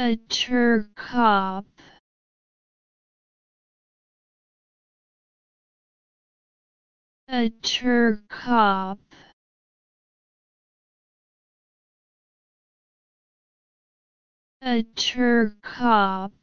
A Turkop. A Turkop. A Turkop.